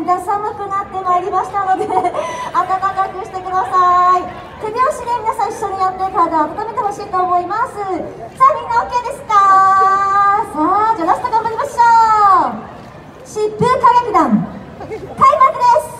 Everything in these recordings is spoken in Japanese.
んだん寒くなってまいりましたので 暖かくしてください。手拍子で皆さん一緒にやって体を温めてほしいと思います。さあみんな OK ですか？さあじゃあラスト頑張りましょう。疾風歌劇団開幕です。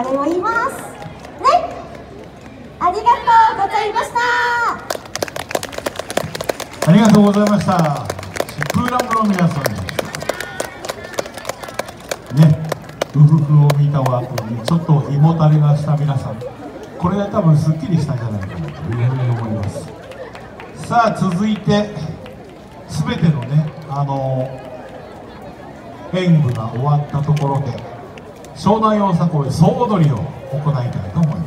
あれを言います。ね。ありがとうございました。ありがとうございました。シプーラムの皆さんね。ウフフを見た後にちょっと胃もたれがした皆さん。これが多分すっきりしたんじゃないかなというふうに思います。さあ続いて全てのねあの演舞が終わったところで湘南よさこい総踊りを行いたいと思います。